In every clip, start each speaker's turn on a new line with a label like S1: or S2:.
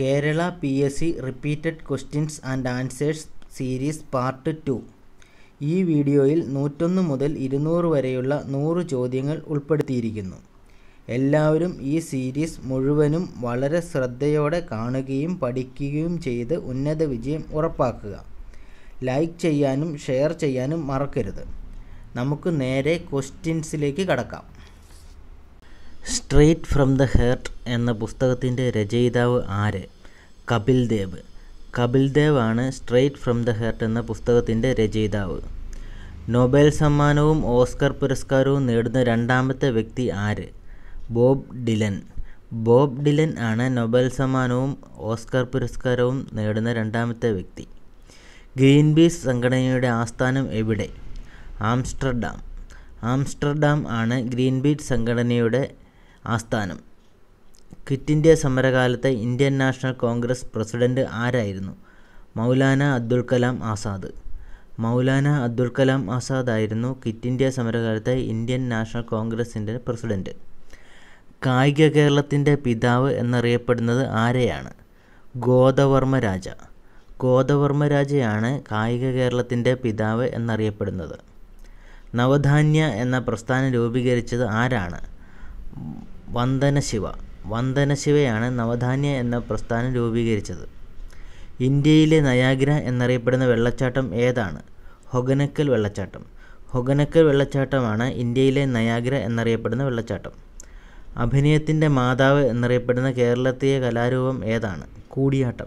S1: Kerala P S C repeated questions and answers series part two. ഈ വീഡിയോയിൽ നൂറ്റൊന്ന് മുതൽ ഇരുന്നൂറ് വരെയുള്ള നൂറ് ചോദ്യങ്ങൾ ഉൾപ്പെടുത്തിയിരിക്കുന്നു. എല്ലാവരും ഈ സീരീസ് മുഴുവനും വളരെ ശ്രദ്ധയോടെ കാണുകയും പഠിക്കുകയും ചെയ്ത് ഉന്നത വിജയം ഉറപ്പാക്കുക. ലൈക്ക് ചെയ്യാനും ഷെയർ ചെയ്യാനും മറക്കരുത്. നമുക്ക് നേരെ ക്വസ്റ്റ്യൻസിലേക്ക് കടക്കാം. സ്ട്രെയിറ്റ് ഫ്രം ദ ഹേർട്ട് എന്ന പുസ്തകത്തിന്റെ രചയിതാവ് ആര്? കപിൽ ദേവ്. കപിൽ ദേവ് ആണ് സ്ട്രെയിറ്റ് ഫ്രം ദ ഹേർട്ട് എന്ന പുസ്തകത്തിന്റെ രചയിതാവ്. നൊബേൽ സമ്മാനവും ഓസ്കർ പുരസ്കാരവും നേടുന്ന രണ്ടാമത്തെ വ്യക്തി ആര്? Bob Dylan. ബോബ് ഡിലൻ ആണ് നൊബേൽ സമ്മാനവും ഓസ്കർ പുരസ്കാരവും നേടുന്ന രണ്ടാമത്തെ വ്യക്തി. ഗ്രീൻ പീസ് സംഘടനയുടെ ആസ്ഥാനം എവിടെ? ആംസ്റ്റർഡാം. ആംസ്റ്റർഡാം ആണ് ഗ്രീൻ ബീറ്റ് സംഘടനയുടെ ആസ്ഥാനം. ക്വിറ്റ് ഇന്ത്യ സമരകാലത്തെ ഇന്ത്യൻ നാഷണൽ കോൺഗ്രസ് പ്രസിഡന്റ് ആരായിരുന്നു? മൗലാന അബ്ദുൽ കലാം ആസാദ്. മൗലാന അബ്ദുൽ കലാം ആസാദ് ആയിരുന്നു ക്വിറ്റ് ഇന്ത്യ സമരകാലത്തെ ഇന്ത്യൻ നാഷണൽ കോൺഗ്രസിന്റെ പ്രസിഡന്റ്. കായിക കേരളത്തിന്റെ പിതാവ് എന്നറിയപ്പെടുന്നത് ആരെയാണ്? ഗോദവർമ്മ രാജ. ഗോദവർമ്മ രാജയാണ് കായിക കേരളത്തിന്റെ പിതാവ് എന്നറിയപ്പെടുന്നത്. നവധാന്യ എന്ന പ്രസ്ഥാനം രൂപീകരിച്ചത് ആരാണ്? വന്ദനശിവ. വന്ദനശിവയാണ് നവധാന്യ എന്ന പ്രസ്ഥാനം രൂപീകരിച്ചത്. ഇന്ത്യയിലെ നയാഗ്ര എന്നറിയപ്പെടുന്ന വെള്ളച്ചാട്ടം ഏതാണ്? ഹൊഗനക്കൽ വെള്ളച്ചാട്ടം. ഹൊഗനക്കൽ വെള്ളച്ചാട്ടമാണ് ഇന്ത്യയിലെ നയാഗ്ര എന്നറിയപ്പെടുന്ന വെള്ളച്ചാട്ടം. അഭിനയത്തിന്റെ മാതാവ് എന്നറിയപ്പെടുന്ന കേരളത്തിലെ കലാരൂപം ഏതാണ്? കൂടിയാട്ടം.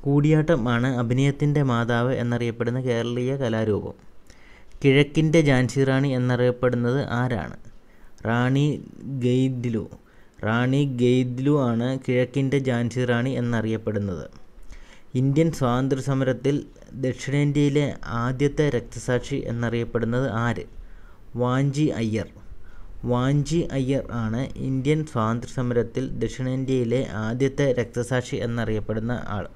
S1: കൂടിയാട്ടം ആണ് അഭിനയത്തിന്റെ മാതാവ് എന്നറിയപ്പെടുന്ന കേരളീയ കലാരൂപം. കിഴക്കിന്റെ ഝാൻസി റാണി എന്നറിയപ്പെടുന്നത് ആരാണ്? റാണി ഗെയ്ദ്ലു. റാണി ഗെയ്ദ്ലു ആണ് കിഴക്കിന്റെ ഝാൻസി റാണി എന്നറിയപ്പെടുന്നത്. ഇന്ത്യൻ സ്വാതന്ത്ര്യ സമരത്തിൽ ദക്ഷിണേന്ത്യയിലെ ആദ്യത്തെ രക്തസാക്ഷി എന്നറിയപ്പെടുന്നത് ആര്? വാഞ്ചി അയ്യർ. വാഞ്ചി അയ്യർ ആണ് ഇന്ത്യൻ സ്വാതന്ത്ര്യ സമരത്തിൽ ദക്ഷിണേന്ത്യയിലെ ആദ്യത്തെ രക്തസാക്ഷി എന്നറിയപ്പെടുന്ന ആൾ.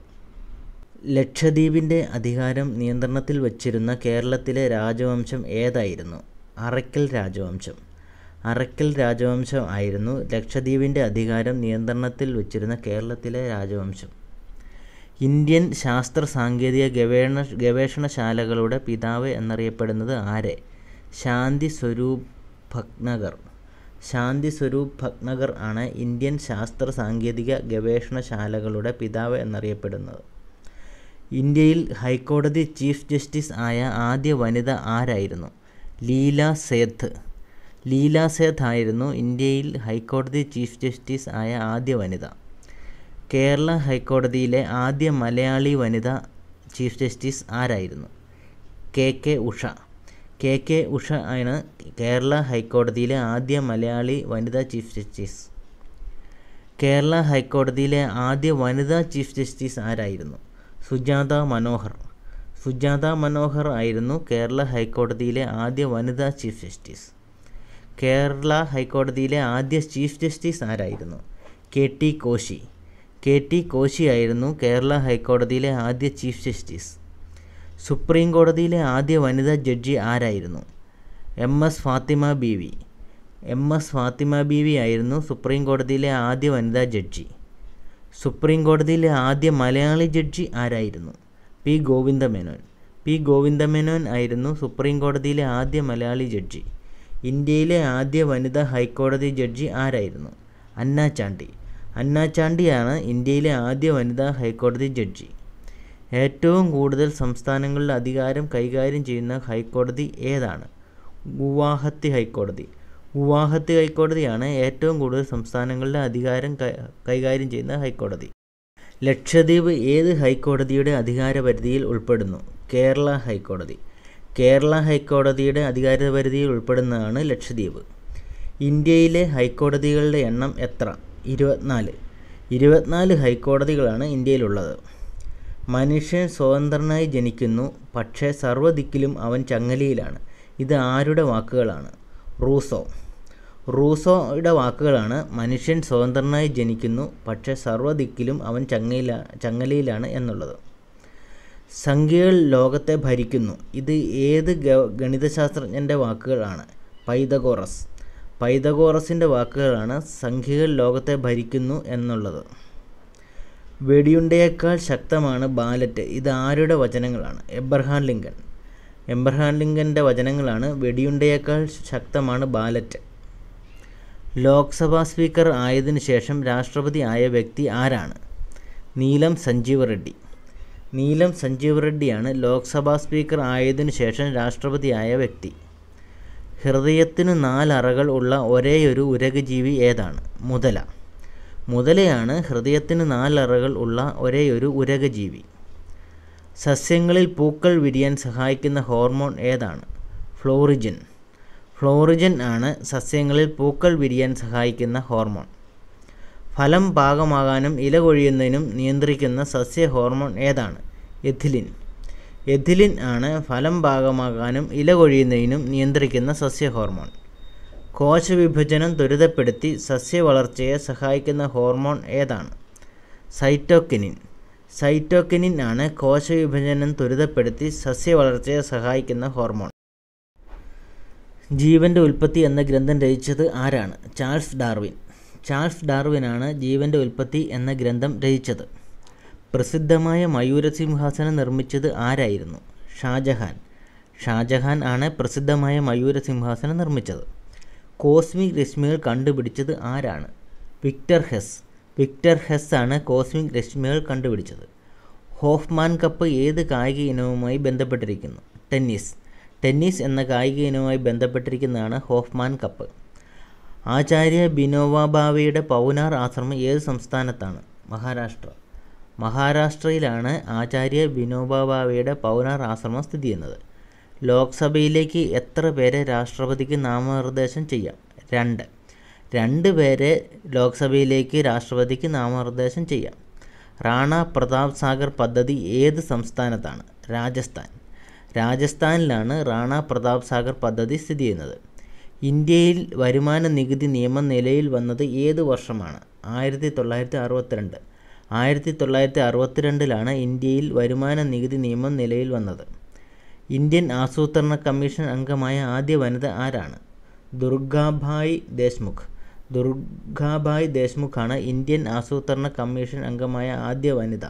S1: ലക്ഷദ്വീപിന്റെ അധികാരം നിയന്ത്രണത്തിൽ വച്ചിരുന്ന കേരളത്തിലെ രാജവംശം ഏതായിരുന്നു? അറയ്ക്കൽ രാജവംശം. അറയ്ക്കൽ രാജവംശം ആയിരുന്നു ലക്ഷദ്വീപിന്റെ അധികാരം നിയന്ത്രണത്തിൽ വച്ചിരുന്ന കേരളത്തിലെ രാജവംശം. ഇന്ത്യൻ ശാസ്ത്ര സാങ്കേതിക ഗവേഷണ ഗവേഷണശാലകളുടെ പിതാവ് എന്നറിയപ്പെടുന്നത് ആരെ? ശാന്തി സ്വരൂപ് ഭക്നഗർ. ശാന്തി സ്വരൂപ് ഭക്നഗർ ആണ് ഇന്ത്യൻ ശാസ്ത്ര സാങ്കേതിക ഗവേഷണശാലകളുടെ പിതാവ് എന്നറിയപ്പെടുന്നത്. ഇന്ത്യയിൽ ഹൈക്കോടതി ചീഫ് ജസ്റ്റിസ് ആയ ആദ്യ വനിത ആരായിരുന്നു? ലീല സേത്ത്. ലീല സേത്ത് ആയിരുന്നു ഇന്ത്യയിൽ ഹൈക്കോടതി ചീഫ് ജസ്റ്റിസ് ആയ ആദ്യ വനിത. കേരള ഹൈക്കോടതിയിലെ ആദ്യ മലയാളി വനിത ചീഫ് ജസ്റ്റിസ് ആരായിരുന്നു? K K Usha. K K Usha ആണ് കേരള ഹൈക്കോടതിയിലെ ആദ്യ മലയാളി വനിതാ ചീഫ് ജസ്റ്റിസ്. കേരള ഹൈക്കോടതിയിലെ ആദ്യ വനിതാ ചീഫ് ജസ്റ്റിസ് ആരായിരുന്നു? സുജാത മനോഹർ. സുജാത മനോഹർ ആയിരുന്നു കേരള ഹൈക്കോടതിയിലെ ആദ്യ വനിതാ ചീഫ് ജസ്റ്റിസ്. കേരള ഹൈക്കോടതിയിലെ ആദ്യ ചീഫ് ജസ്റ്റിസ് ആരായിരുന്നു? K T Koshy. K T Koshy ആയിരുന്നു കേരള ഹൈക്കോടതിയിലെ ആദ്യ ചീഫ് ജസ്റ്റിസ്. സുപ്രീം കോടതിയിലെ ആദ്യ വനിതാ ജഡ്ജി ആരായിരുന്നു? M S Fathima Beevi M S Fathima Beevi ആയിരുന്നു സുപ്രീം കോടതിയിലെ ആദ്യ വനിതാ ജഡ്ജി. സുപ്രീം കോടതിയിലെ ആദ്യ മലയാളി ജഡ്ജി ആരായിരുന്നു? പി ഗോവിന്ദമേനോൻ. പി ഗോവിന്ദമേനോൻ ആയിരുന്നു സുപ്രീം കോടതിയിലെ ആദ്യ മലയാളി ജഡ്ജി. ഇന്ത്യയിലെ ആദ്യ വനിതാ ഹൈക്കോടതി ജഡ്ജി ആരായിരുന്നു? അന്ന ചാണ്ടി. അന്ന ചാണ്ടിയാണ് ഇന്ത്യയിലെ ആദ്യ വനിതാ ഹൈക്കോടതി ജഡ്ജി. ഏറ്റവും കൂടുതൽ സംസ്ഥാനങ്ങളിൽ അധികാരം കൈകാര്യം ചെയ്യുന്ന ഹൈക്കോടതി ഏതാണ്? ഗുവാഹത്തി ഹൈക്കോടതി. ഗുവാഹത്തി ഹൈക്കോടതിയാണ് ഏറ്റവും കൂടുതൽ സംസ്ഥാനങ്ങളിലെ അധികാരം കൈകാര്യം ചെയ്യുന്ന ഹൈക്കോടതി. ലക്ഷദ്വീപ് ഏത് ഹൈക്കോടതിയുടെ അധികാരപരിധിയിൽ ഉൾപ്പെടുന്നു? കേരള ഹൈക്കോടതി. കേരള ഹൈക്കോടതിയുടെ അധികാരപരിധിയിൽ ഉൾപ്പെടുന്നതാണ് ലക്ഷദ്വീപ്. ഇന്ത്യയിലെ ഹൈക്കോടതികളുടെ എണ്ണം എത്ര? ഇരുപത്തിനാല്. ഇരുപത്തിനാല് ഹൈക്കോടതികളാണ് ഇന്ത്യയിലുള്ളത്. മനുഷ്യൻ സ്വതന്ത്രനായി ജനിക്കുന്നു പക്ഷേ സർവദിക്കിലും അവൻ ചങ്ങലയിലാണ്. ഇത് ആരുടെ വാക്കുകളാണ്? റൂസോ. റൂസോയുടെ വാക്കുകളാണ് മനുഷ്യൻ സ്വതന്ത്രനായി ജനിക്കുന്നു പക്ഷേ സർവദിക്കിലും അവൻ ചങ്ങയില ചങ്ങലയിലാണ് എന്നുള്ളത്. സംഖ്യകൾ ലോകത്തെ ഭരിക്കുന്നു. ഇത് ഏത് ഗണിതശാസ്ത്രജ്ഞന്റെ വാക്കുകളാണ്? പൈതഗോറസ്. പൈതഗോറസിന്റെ വാക്കുകളാണ് സംഖ്യകൾ ലോകത്തെ ഭരിക്കുന്നു എന്നുള്ളത്. വെടിയുണ്ടയേക്കാൾ ശക്തമാണ് ബാലറ്റ്. ഇത് ആരുടെ വചനങ്ങളാണ്? Abraham Lincoln. എബ്രഹാം ലിങ്കന്റെ വചനങ്ങളാണ് വെടിയുണ്ടയേക്കാൾ ശക്തമാണ് ബാലറ്റ്. ലോക്സഭാ സ്പീക്കർ ആയതിനു ശേഷം രാഷ്ട്രപതി ആയ വ്യക്തി ആരാണ്? നീലം സഞ്ജീവ റെഡ്ഡി. നീലം സഞ്ജീവ് റെഡ്ഡിയാണ് ലോക്സഭാ സ്പീക്കർ ആയതിനു ശേഷം രാഷ്ട്രപതിയായ വ്യക്തി. ഹൃദയത്തിന് നാലറകൾ ഉള്ള ഒരേയൊരു ഉരഗജീവി ഏതാണ്? മുതല. മുതലയാണ് ഹൃദയത്തിന് നാലറകൾ ഉള്ള ഒരേയൊരു ഉരഗജീവി. സസ്യങ്ങളിൽ പൂക്കൾ വിരിയാൻ സഹായിക്കുന്ന ഹോർമോൺ ഏതാണ്? ഫ്ലോറിജൻ. ഫ്ലോറിജൻ ആണ് സസ്യങ്ങളിൽ പൂക്കൾ വിരിയാൻ സഹായിക്കുന്ന ഹോർമോൺ. ഫലം പാകമാകാനും ഇല കൊഴിയുന്നതിനും നിയന്ത്രിക്കുന്ന സസ്യ ഹോർമോൺ ഏതാണ്? എഥിലിൻ. എഥിലിൻ ആണ് ഫലം പാകമാകാനും ഇല കൊഴിയുന്നതിനും നിയന്ത്രിക്കുന്ന സസ്യ ഹോർമോൺ. കോശവിഭജനം ത്വരിതപ്പെടുത്തി സസ്യ വളർച്ചയെ സഹായിക്കുന്ന ഹോർമോൺ ഏതാണ്? സൈറ്റോക്കിനിൻ. സൈറ്റോക്കിനിൻ ആണ് കോശവിഭജനം ത്വരിതപ്പെടുത്തി സസ്യ വളർച്ചയെ സഹായിക്കുന്ന ഹോർമോൺ. ജീവന്റെ ഉൽപ്പത്തി എന്ന ഗ്രന്ഥം രചിച്ചത് ആരാണ്? Charles Darwin. ചാൾസ് ഡാർവിനാണ് ജീവന്റെ ഉൽപ്പത്തി എന്ന ഗ്രന്ഥം രചിച്ചത്. പ്രസിദ്ധമായ മയൂരസിംഹാസനം നിർമ്മിച്ചത് ആരായിരുന്നു? ഷാജഹാൻ. ഷാജഹാൻ ആണ് പ്രസിദ്ധമായ മയൂരസിംഹാസനം നിർമ്മിച്ചത്. കോസ്മിക് രശ്മികൾ കണ്ടുപിടിച്ചത് ആരാണ്? വിക്ടർ ഹെസ്. വിക്ടർ ഹെസ് ആണ് കോസ്മിക് രശ്മികൾ കണ്ടുപിടിച്ചത്. ഹോഫ്മാൻ കപ്പ് ഏത് കായിക ഇനവുമായി ബന്ധപ്പെട്ടിരിക്കുന്നു? ടെന്നീസ്. ടെന്നീസ് എന്ന കായിക ഇനവുമായി ബന്ധപ്പെട്ടിരിക്കുന്നതാണ് ഹോഫ്മാൻ കപ്പ്. ആചാര്യ ബിനോബ ഭാവെയുടെ പൗനാർ ആശ്രമം ഏത് സംസ്ഥാനത്താണ്? മഹാരാഷ്ട്ര. മഹാരാഷ്ട്രയിലാണ് ആചാര്യ വിനോബ ഭാവെയുടെ പൗനാർ ആശ്രമം സ്ഥിതി ചെയ്യുന്നത്. ലോക്സഭയിലേക്ക് എത്ര പേരെ രാഷ്ട്രപതിക്ക് നാമനിർദ്ദേശം ചെയ്യാം? രണ്ട്. രണ്ട് പേരെ ലോക്സഭയിലേക്ക് രാഷ്ട്രപതിക്ക് നാമനിർദ്ദേശം ചെയ്യാം. റാണ പ്രതാപ് സാഗർ പദ്ധതി ഏത് സംസ്ഥാനത്താണ്? രാജസ്ഥാൻ. രാജസ്ഥാനിലാണ് റാണ പ്രതാപ് സാഗർ പദ്ധതി സ്ഥിതി ചെയ്യുന്നത്. ഇന്ത്യയിൽ വരുമാന നികുതി നിയമം നിലയിൽ വന്നത് ഏത് വർഷമാണ്? ആയിരത്തി തൊള്ളായിരത്തി അറുപത്തിരണ്ട് ആയിരത്തി തൊള്ളായിരത്തി അറുപത്തിരണ്ടിലാണ് ഇന്ത്യയിൽ വരുമാന നികുതി നിയമം നിലയിൽ വന്നത്. ഇന്ത്യൻ ആസൂത്രണ കമ്മീഷൻ അംഗമായ ആദ്യ വനിത ആരാണ്? ദുർഗാഭായ് ദേശ്മുഖ്. ദുർഗാഭായ് ദേശ്മുഖാണ് ഇന്ത്യൻ ആസൂത്രണ കമ്മീഷൻ അംഗമായ ആദ്യ വനിത.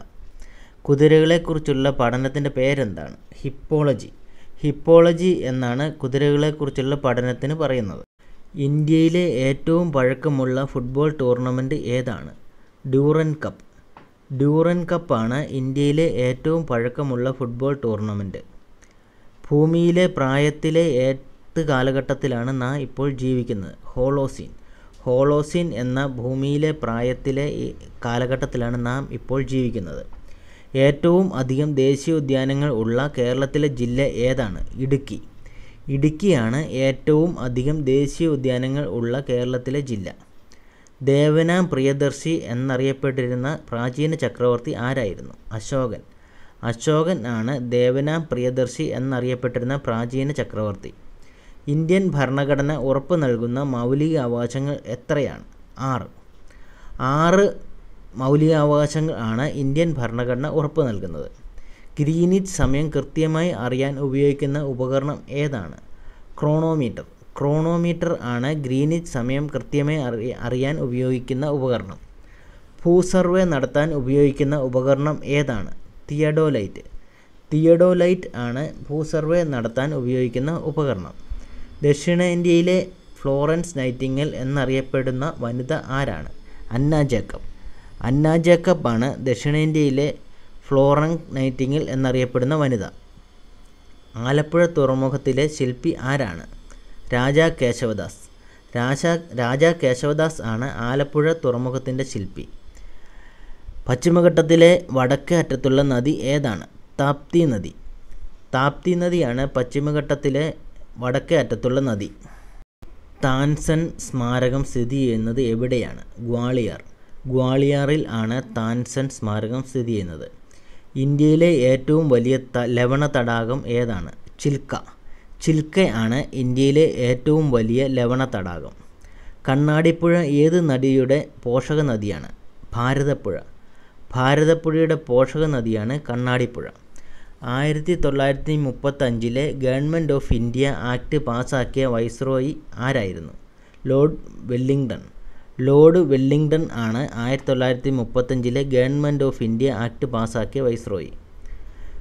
S1: കുതിരകളെക്കുറിച്ചുള്ള പഠനത്തിന്റെ പേരെന്താണ്? ഹിപ്പോളജി. ഹിപ്പോളജി എന്നാണ് കുതിരകളെക്കുറിച്ചുള്ള പഠനത്തിന് പറയുന്നത്. ഇന്ത്യയിലെ ഏറ്റവും പഴക്കമുള്ള ഫുട്ബോൾ ടൂർണമെന്റ് ഏതാണ്? Durand cup. ഡ്യൂറൻ കപ്പാണ് ഇന്ത്യയിലെ ഏറ്റവും പഴക്കമുള്ള ഫുട്ബോൾ ടൂർണമെന്റ് ഭൂമിയിലെ പ്രായത്തിലെ ഏത് കാലഘട്ടത്തിലാണ് നാം ഇപ്പോൾ ജീവിക്കുന്നത്? ഹോളോസീൻ. ഹോളോസീൻ എന്ന ഭൂമിയിലെ പ്രായത്തിലെ കാലഘട്ടത്തിലാണ് നാം ഇപ്പോൾ ജീവിക്കുന്നത്. ഏറ്റവും അധികം ദേശീയ ഉദ്യാനങ്ങൾ ഉള്ള കേരളത്തിലെ ജില്ല ഏതാണ്? ഇടുക്കി. ഇടുക്കിയാണ് ഏറ്റവും അധികം ദേശീയ ഉദ്യാനങ്ങൾ ഉള്ള കേരളത്തിലെ ജില്ല. ദേവനാം പ്രിയദർശി എന്നറിയപ്പെട്ടിരുന്ന പ്രാചീന ചക്രവർത്തി ആരായിരുന്നു? അശോകൻ. അശോകൻ ആണ് ദേവനാം പ്രിയദർശി എന്നറിയപ്പെട്ടിരുന്ന പ്രാചീന ചക്രവർത്തി. ഇന്ത്യൻ ഭരണഘടന ഉറപ്പു നൽകുന്ന മൗലിക അവകാശങ്ങൾ എത്രയാണ്? ആറ്. ആറ് മൗലികാവകാശങ്ങൾ ആണ് ഇന്ത്യൻ ഭരണഘടന ഉറപ്പു നൽകുന്നത്. ഗ്രീനിച്ച് സമയം കൃത്യമായി അറിയാൻ ഉപയോഗിക്കുന്ന ഉപകരണം ഏതാണ്? ക്രോണോമീറ്റർ. ക്രോണോമീറ്റർ ആണ് ഗ്രീനിച്ച് സമയം കൃത്യമായി അറി അറിയാൻ ഉപയോഗിക്കുന്ന ഉപകരണം. ഭൂസർവേ നടത്താൻ ഉപയോഗിക്കുന്ന ഉപകരണം ഏതാണ്? തിയഡോലൈറ്റ്. തിയഡോലൈറ്റ് ആണ് ഭൂസർവേ നടത്താൻ ഉപയോഗിക്കുന്ന ഉപകരണം. ദക്ഷിണേന്ത്യയിലെ ഫ്ലോറൻസ് നൈറ്റിങ്ങൽ എന്നറിയപ്പെടുന്ന വനിത ആരാണ്? അന്ന ജേക്കബ്. അന്ന ജേക്കബ് ആണ് ദക്ഷിണേന്ത്യയിലെ ഫ്ലോറൻ നൈറ്റിംഗിൽ എന്നറിയപ്പെടുന്ന വനിത. ആലപ്പുഴ തുറമുഖത്തിലെ ശില്പി ആരാണ്? രാജാ കേശവദാസ്. രാജ രാജാ കേശവദാസ് ആണ് ആലപ്പുഴ തുറമുഖത്തിന്റെ ശില്പി. പശ്ചിമഘട്ടത്തിലെ വടക്കേ അറ്റത്തുള്ള നദി ഏതാണ്? താപ്തി നദി. താപ്തി നദിയാണ് പശ്ചിമഘട്ടത്തിലെ വടക്കേ അറ്റത്തുള്ള നദി. താൻസൻ സ്മാരകം സ്ഥിതി ചെയ്യുന്നത് എവിടെയാണ്? ഗ്വാളിയർ. ഗ്വാളിയാറിൽ ആണ് താൻസൻ സ്മാരകം സ്ഥിതി ചെയ്യുന്നത്. ഇന്ത്യയിലെ ഏറ്റവും വലിയ ലവണ തടാകം ഏതാണ്? ചിൽക്ക. ചിൽക്ക ആണ് ഇന്ത്യയിലെ ഏറ്റവും വലിയ ലവണ തടാകം. കണ്ണാടിപ്പുഴ ഏത് നദിയുടെ പോഷക നദിയാണ്? ഭാരതപ്പുഴ. ഭാരതപ്പുഴയുടെ പോഷക നദിയാണ് കണ്ണാടിപ്പുഴ. ആയിരത്തി തൊള്ളായിരത്തി മുപ്പത്തഞ്ചിലെ ഗവൺമെന്റ് ഓഫ് ഇന്ത്യ ആക്ട് പാസാക്കിയ വൈസ്രോയി ആരായിരുന്നു? Lord Wellington. ലോർഡ് വെല്ലിംഗ്ടൺ ആണ് ആയിരത്തി തൊള്ളായിരത്തി മുപ്പത്തഞ്ചിലെ ഗവൺമെന്റ് ഓഫ് ഇന്ത്യ ആക്ട് പാസാക്കിയ വൈസ്രോയി.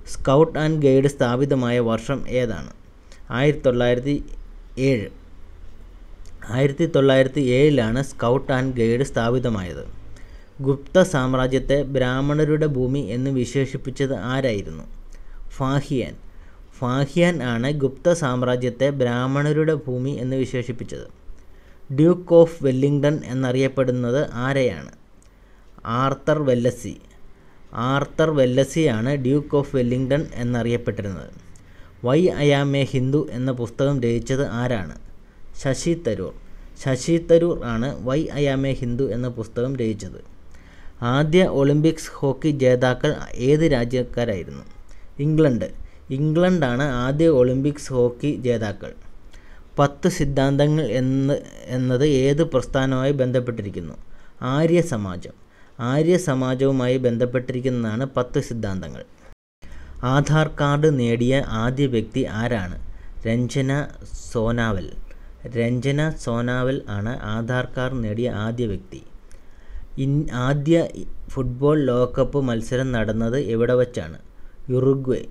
S1: സ്കൗട്ട് ആൻഡ് ഗൈഡ് സ്ഥാപിതമായ വർഷം ഏതാണ്? ആയിരത്തി തൊള്ളായിരത്തി ഏഴ് ആയിരത്തി തൊള്ളായിരത്തി ഏഴിലാണ് സ്കൗട്ട് ആൻഡ് ഗൈഡ് സ്ഥാപിതമായത്. ഗുപ്ത സാമ്രാജ്യത്തെ ബ്രാഹ്മണരുടെ ഭൂമി എന്ന് വിശേഷിപ്പിച്ചത് ആരായിരുന്നു? ഫാഹിയാൻ. ഫാഹിയാൻ ആണ് ഗുപ്ത സാമ്രാജ്യത്തെ ബ്രാഹ്മണരുടെ ഭൂമി എന്ന് വിശേഷിപ്പിച്ചത്. ഡ്യൂക്ക് ഓഫ് വെല്ലിംഗ്ടൺ എന്നറിയപ്പെടുന്നത് ആരെയാണ്? Arthur Wellesley. ആർത്തർ വെല്ലസിയാണ് duke of Wellington എന്നറിയപ്പെട്ടിരുന്നത്. Why I am a Hindu എന്ന പുസ്തകം രചിച്ചത് ആരാണ്? ശശി തരൂർ. ശശി തരൂർ ആണ് വൈ അയാം എ ഹിന്ദു എന്ന പുസ്തകം രചിച്ചത്. ആദ്യ ഒളിമ്പിക്സ് ഹോക്കി ജേതാക്കൾ ഏത് രാജ്യക്കാരായിരുന്നു? ഇംഗ്ലണ്ട്. ഇംഗ്ലണ്ടാണ് ആദ്യ ഒളിമ്പിക്സ് ഹോക്കി ജേതാക്കൾ. പത്ത് സിദ്ധാന്തങ്ങൾ എന്ന് എന്നത് ഏത് പ്രസ്ഥാനവുമായി ബന്ധപ്പെട്ടിരിക്കുന്നു? ആര്യ സമാജം ആര്യ സമാജവുമായി ബന്ധപ്പെട്ടിരിക്കുന്നതാണ് പത്ത് സിദ്ധാന്തങ്ങൾ. ആധാർ കാർഡ് നേടിയ ആദ്യ വ്യക്തി ആരാണ്? രഞ്ജന സോനാവൽ. രഞ്ജന സോനാവൽ ആണ് ആധാർ കാർഡ് നേടിയ ആദ്യ വ്യക്തി. ഇൻ ആദ്യ ഫുട്ബോൾ ലോകകപ്പ് മത്സരം നടന്നത് എവിടെ വച്ചാണ്? യുറുഗ്വേ.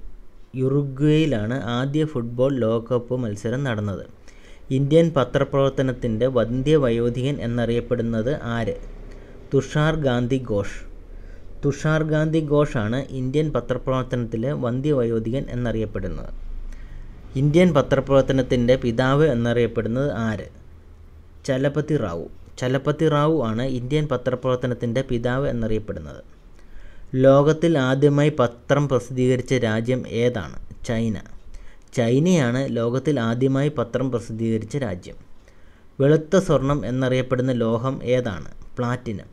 S1: യുറുഗ്വേയിലാണ് ആദ്യ ഫുട്ബോൾ ലോകകപ്പ് മത്സരം നടന്നത്. ഇന്ത്യൻ പത്രപ്രവർത്തനത്തിന്റെ വന്ധ്യ വയോധികൻ എന്നറിയപ്പെടുന്നത് ആര്? തുഷാർ ഗാന്ധി ഘോഷ്. തുഷാർ ഗാന്ധി ഘോഷാണ് ഇന്ത്യൻ പത്രപ്രവർത്തനത്തിലെ വന്ധ്യ വയോധികൻ എന്നറിയപ്പെടുന്നത്. ഇന്ത്യൻ പത്രപ്രവർത്തനത്തിന്റെ പിതാവ് എന്നറിയപ്പെടുന്നത് ആര്? ചലപതി റാവു. ചലപതി റാവു ആണ് ഇന്ത്യൻ പത്രപ്രവർത്തനത്തിന്റെ പിതാവ് എന്നറിയപ്പെടുന്നത്. ലോകത്തിൽ ആദ്യമായി പത്രം പ്രസിദ്ധീകരിച്ച രാജ്യം ഏതാണ്? ചൈന. ചൈനയാണ് ലോകത്തിൽ ആദ്യമായി പത്രം പ്രസിദ്ധീകരിച്ച രാജ്യം. വെളുത്ത സ്വർണം എന്നറിയപ്പെടുന്ന ലോഹം ഏതാണ്? പ്ലാറ്റിനം.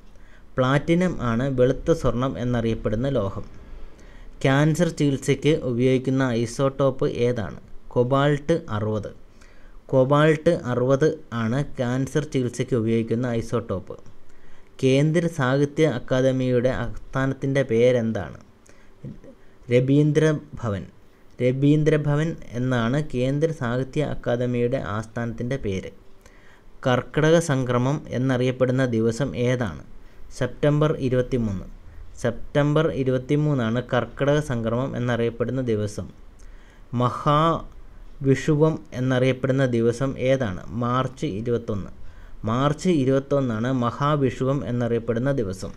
S1: പ്ലാറ്റിനം ആണ് വെളുത്ത സ്വർണം എന്നറിയപ്പെടുന്ന ലോഹം. ക്യാൻസർ ചികിത്സയ്ക്ക് ഉപയോഗിക്കുന്ന ഐസോട്ടോപ്പ് ഏതാണ്? കൊബാൾട്ട് അറുപത്. കൊബാൾട്ട് അറുപത് ആണ് ക്യാൻസർ ചികിത്സയ്ക്ക് ഉപയോഗിക്കുന്ന ഐസോട്ടോപ്പ് കേന്ദ്ര സാഹിത്യ അക്കാദമിയുടെ ആസ്ഥാനത്തിന്റെ പേരെന്താണ്? രബീന്ദ്ര ഭവൻ രബീന്ദ്ര ഭവൻ എന്നാണ് കേന്ദ്ര സാഹിത്യ അക്കാദമിയുടെ ആസ്ഥാനത്തിന്റെ പേര്. കർക്കിടക സംക്രമം എന്നറിയപ്പെടുന്ന ദിവസം ഏതാണ്? സെപ്റ്റംബർ ഇരുപത്തിമൂന്ന്. സെപ്റ്റംബർ ഇരുപത്തിമൂന്നാണ് കർക്കിടക സംക്രമം എന്നറിയപ്പെടുന്ന ദിവസം. മഹാവിഷുവം എന്നറിയപ്പെടുന്ന ദിവസം ഏതാണ്? മാർച്ച് ഇരുപത്തൊന്ന്. മാർച്ച് ഇരുപത്തൊന്നാണ് മഹാവിഷുവം എന്നറിയപ്പെടുന്ന ദിവസം.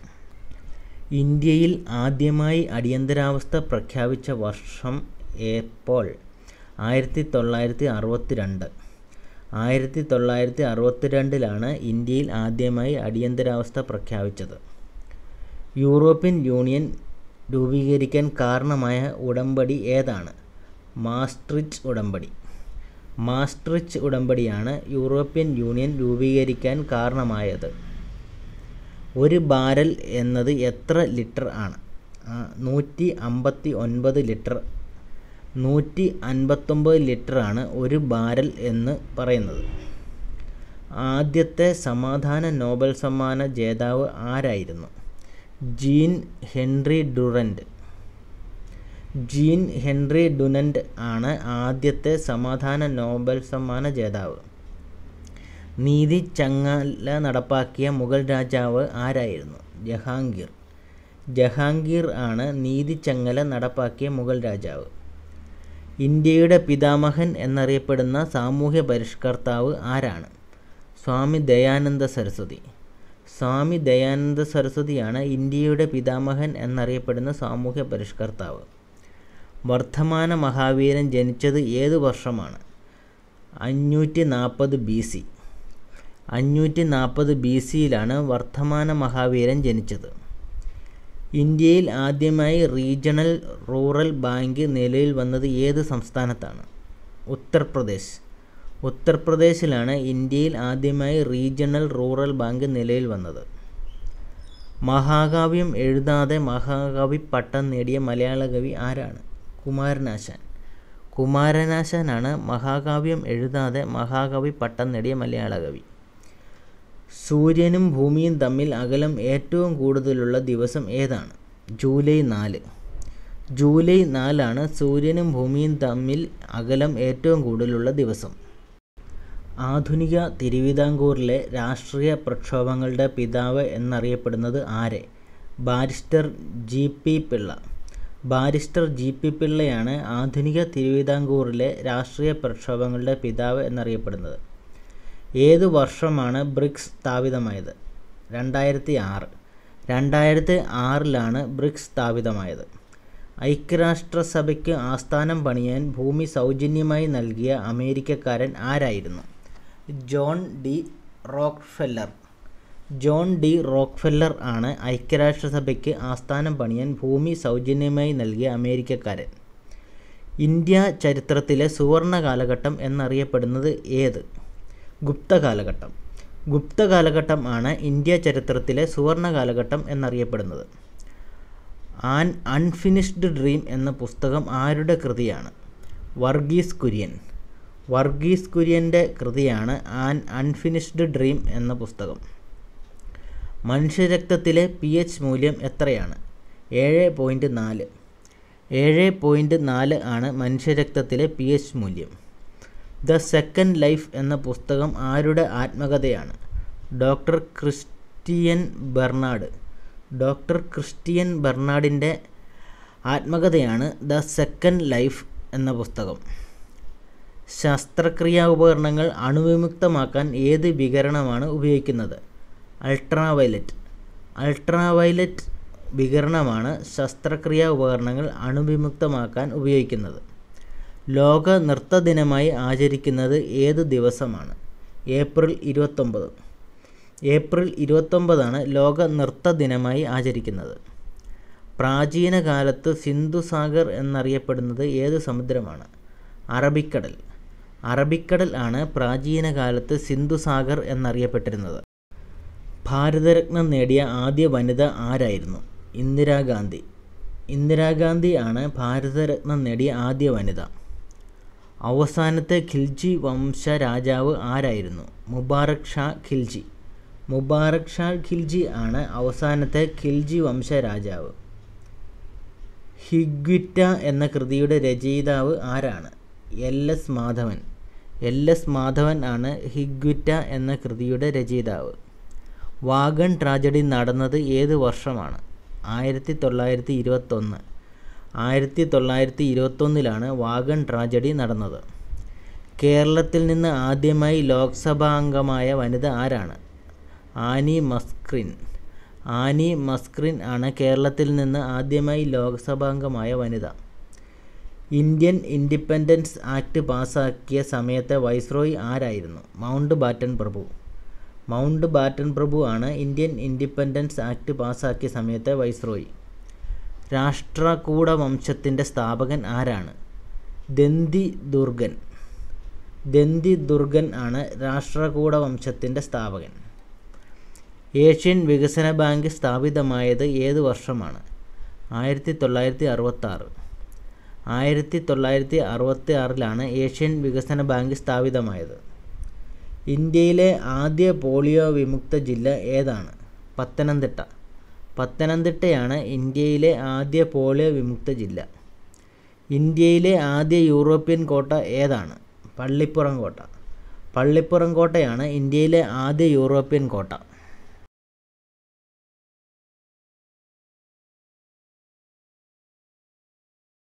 S1: ഇന്ത്യയിൽ ആദ്യമായി അടിയന്തരാവസ്ഥ പ്രഖ്യാപിച്ച വർഷം എപ്പോൾ ആയിരത്തി തൊള്ളായിരത്തി അറുപത്തി രണ്ട് ആയിരത്തി തൊള്ളായിരത്തി അറുപത്തിരണ്ടിലാണ് ഇന്ത്യയിൽ ആദ്യമായി അടിയന്തരാവസ്ഥ പ്രഖ്യാപിച്ചത്. യൂറോപ്യൻ യൂണിയൻ രൂപീകരിക്കാൻ കാരണമായ ഉടമ്പടി ഏതാണ്? മാസ്ട്രിച്ച് ഉടമ്പടി. മാസ്ട്രിച്ച് ഉടമ്പടിയാണ് യൂറോപ്യൻ യൂണിയൻ രൂപീകരിക്കാൻ കാരണമായത്. ഒരു ബാരൽ എന്നത് എത്ര ലിറ്റർ ആണ്? നൂറ്റി അമ്പത്തി ഒൻപത് ലിറ്റർ നൂറ്റി അൻപത്തൊമ്പത് ലിറ്ററാണ് ഒരു ബാരൽ എന്ന് പറയുന്നത്. ആദ്യത്തെ സമാധാന നോബൽ സമ്മാന ജേതാവ് ആരായിരുന്നു? Jean Henri Dunant Jean Henri Dunant ആണ് ആദ്യത്തെ സമാധാന നോബൽ സമ്മാന ജേതാവ്. നീതി ചങ്ങല നടപ്പാക്കിയ മുഗൾ രാജാവ് ആരായിരുന്നു? ജഹാംഗീർ. ജഹാംഗീർ ആണ് നീതി ചങ്ങല നടപ്പാക്കിയ മുഗൾ രാജാവ്. ഇന്ത്യയുടെ പിതാമഹൻ എന്നറിയപ്പെടുന്ന സാമൂഹ്യ പരിഷ്കർത്താവ് ആരാണ്? സ്വാമി ദയാനന്ദ സരസ്വതി. സ്വാമി ദയാനന്ദ സരസ്വതിയാണ് ഇന്ത്യയുടെ പിതാമഹൻ എന്നറിയപ്പെടുന്ന സാമൂഹ്യ പരിഷ്കർത്താവ്. വർദ്ധമാന മഹാവീരൻ ജനിച്ചത് ഏത് വർഷമാണ്? അഞ്ഞൂറ്റി നാൽപ്പത് ബി സി. അഞ്ഞൂറ്റി നാൽപ്പത് ബി സിയിലാണ് വർദ്ധമാന മഹാവീരൻ ജനിച്ചത്. ഇന്ത്യയിൽ ആദ്യമായി റീജിയണൽ റൂറൽ ബാങ്ക് നിലവിൽ വന്നത് ഏത് സംസ്ഥാനത്താണ്? ഉത്തർപ്രദേശ്. ഉത്തർപ്രദേശിലാണ് ഇന്ത്യയിൽ ആദ്യമായി റീജിയണൽ റൂറൽ ബാങ്ക് നിലവിൽ വന്നത്. മഹാകാവ്യം എഴുതാതെ മഹാകവി പട്ടം നേടിയ മലയാള കവി ആരാണ്? കുമാരനാശാൻ. കുമാരനാശാനാണ് മഹാകാവ്യം എഴുതാതെ മഹാകവി പട്ടം നേടിയ മലയാള കവി. സൂര്യനും ഭൂമിയും തമ്മിൽ അകലം ഏറ്റവും കൂടുതലുള്ള ദിവസം ഏതാണ്? ജൂലൈ നാല്. ജൂലൈ നാലാണ് സൂര്യനും ഭൂമിയും തമ്മിൽ അകലം ഏറ്റവും കൂടുതലുള്ള ദിവസം. ആധുനിക തിരുവിതാംകൂറിലെ രാഷ്ട്രീയ പ്രക്ഷോഭങ്ങളുടെ പിതാവ് എന്നറിയപ്പെടുന്നത് ആരെ? Barrister G. P. Pillai. Barrister G. P. പിള്ളയാണ് ആധുനിക തിരുവിതാംകൂറിലെ രാഷ്ട്രീയ പ്രക്ഷോഭങ്ങളുടെ പിതാവ് എന്നറിയപ്പെടുന്നത്. ഏതു വർഷമാണ് ബ്രിക്സ് സ്ഥാപിതമായത്? രണ്ടായിരത്തി ആറ് രണ്ടായിരത്തി ആറിലാണ് ബ്രിക്സ് സ്ഥാപിതമായത്. ഐക്യരാഷ്ട്രസഭയ്ക്ക് ആസ്ഥാനം പണിയാൻ ഭൂമി സൗജന്യമായി നൽകിയ അമേരിക്കക്കാരൻ ആരായിരുന്നു? John D Rockefeller. John D Rockefeller ആണ് ഐക്യരാഷ്ട്രസഭയ്ക്ക് ആസ്ഥാനം പണിയാൻ ഭൂമി സൗജന്യമായി നൽകിയ അമേരിക്കക്കാരൻ. ഇന്ത്യ ചരിത്രത്തിലെ സുവർണ കാലഘട്ടം എന്നറിയപ്പെടുന്നത് ഏത്? ഗുപ്ത കാലഘട്ടം ഗുപ്ത കാലഘട്ടം ആണ് ഇന്ത്യ ചരിത്രത്തിലെ സുവർണ കാലഘട്ടം എന്നറിയപ്പെടുന്നത്. ആൻ അൺഫിനിഷ്ഡ് ഡ്രീം എന്ന പുസ്തകം ആരുടെ കൃതിയാണ്? വർഗീസ് കുര്യൻ. വർഗീസ് കുര്യന്റെ കൃതിയാണ് ആൻ അൺഫിനിഷ്ഡ് ഡ്രീം എന്ന പുസ്തകം. മനുഷ്യരക്തത്തിലെ പി എച്ച് മൂല്യം എത്രയാണ്? ഏഴ് പോയിന്റ് നാല്. ഏഴ് പോയിന്റ് നാല് ആണ് മനുഷ്യരക്തത്തിലെ പി എച്ച് മൂല്യം. ദ സെക്കൻഡ് ലൈഫ് എന്ന പുസ്തകം ആരുടെ ആത്മകഥയാണ്? Doctor Christiaan Barnard. Doctor Christiaan ബെർണാഡിന്റെ ആത്മകഥയാണ് ദ സെക്കൻഡ് ലൈഫ് എന്ന പുസ്തകം. ശസ്ത്രക്രിയാ ഉപകരണങ്ങൾ അണുവിമുക്തമാക്കാൻ ഏത് വികരണമാണ് ഉപയോഗിക്കുന്നത്? അൾട്രാവയലറ്റ്. അൾട്രാവയലറ്റ് വികരണമാണ് ശസ്ത്രക്രിയാ ഉപകരണങ്ങൾ അണുവിമുക്തമാക്കാൻ ഉപയോഗിക്കുന്നത്. ലോക നൃത്ത ദിനമായി ആചരിക്കുന്നത് ഏത് ദിവസമാണ്? ഏപ്രിൽ ഇരുപത്തൊമ്പത്. ഏപ്രിൽ ഇരുപത്തൊമ്പതാണ് ലോക നൃത്ത ദിനമായി ആചരിക്കുന്നത്. പ്രാചീന കാലത്ത് സിന്ധുസാഗർ എന്നറിയപ്പെടുന്നത് ഏത് സമുദ്രമാണ്? അറബിക്കടൽ. അറബിക്കടൽ ആണ് പ്രാചീന കാലത്ത് സിന്ധുസാഗർ എന്നറിയപ്പെട്ടിരുന്നത്. ഭാരതരത്നം നേടിയ ആദ്യ വനിത ആരായിരുന്നു? ഇന്ദിരാഗാന്ധി. ഇന്ദിരാഗാന്ധി ആണ് ഭാരതരത്നം നേടിയ ആദ്യ വനിത. അവസാനത്തെ ഖിൽജി വംശ രാജാവ് ആരായിരുന്നു? മുബാറക് ഷാ ഖിൽജി. മുബാറക് ഷാ ഖിൽജി ആണ് അവസാനത്തെ ഖിൽജി വംശ രാജാവ് ഹിഗ്വിറ്റ എന്ന കൃതിയുടെ രചയിതാവ് ആരാണ്? L. S. Madhavan. L. S. Madhavan ആണ് ഹിഗ്വിറ്റ എന്ന കൃതിയുടെ രചയിതാവ്. വാഗൺ ട്രാജഡി നടന്നത് ഏത് വർഷമാണ്? ആയിരത്തി തൊള്ളായിരത്തി ഇരുപത്തൊന്ന്. ആയിരത്തി തൊള്ളായിരത്തി ഇരുപത്തൊന്നിലാണ് വാഗൺ ട്രാജഡി നടന്നത്. കേരളത്തിൽ നിന്ന് ആദ്യമായി ലോക്സഭാ അംഗമായ വനിത ആരാണ്? ആനി മസ്ക്രിൻ. ആനി മസ്ക്രിൻ ആണ് കേരളത്തിൽ നിന്ന് ആദ്യമായി ലോക്സഭാ അംഗമായ വനിത. ഇന്ത്യൻ ഇൻഡിപെൻഡൻസ് ആക്ട് പാസാക്കിയ സമയത്തെ വൈസ്രോയി ആരായിരുന്നു? മൗണ്ട് ബാറ്റൻ പ്രഭു. മൗണ്ട് ബാറ്റൻ പ്രഭു ആണ് ഇന്ത്യൻ ഇൻഡിപെൻഡൻസ് ആക്ട് പാസാക്കിയ സമയത്തെ വൈസ്രോയി. രാഷ്ട്രകൂട വംശത്തിന്റെ സ്ഥാപകൻ ആരാണ്? ദന്തി ദുർഗൻ ദന്തി ദുർഗൻ ആണ് രാഷ്ട്രകൂട വംശത്തിന്റെ സ്ഥാപകൻ. ഏഷ്യൻ വികസന ബാങ്ക് സ്ഥാപിതമായത് ഏത് വർഷമാണ്? ആയിരത്തി തൊള്ളായിരത്തി അറുപത്താറ് ആയിരത്തി തൊള്ളായിരത്തി അറുപത്തി ആറിലാണ് ഏഷ്യൻ വികസന ബാങ്ക് സ്ഥാപിതമായത്. ഇന്ത്യയിലെ ആദ്യ പോളിയോ വിമുക്ത ജില്ല ഏതാണ്? പത്തനംതിട്ട. പത്തനംതിട്ടയാണ് ഇന്ത്യയിലെ ആദ്യ പോളിയോ വിമുക്ത ജില്ല. ഇന്ത്യയിലെ ആദ്യ യൂറോപ്യൻ കോട്ട ഏതാണ്? പള്ളിപ്പുറം കോട്ട. പള്ളിപ്പുറം കോട്ടയാണ് ഇന്ത്യയിലെ ആദ്യ യൂറോപ്യൻ കോട്ട.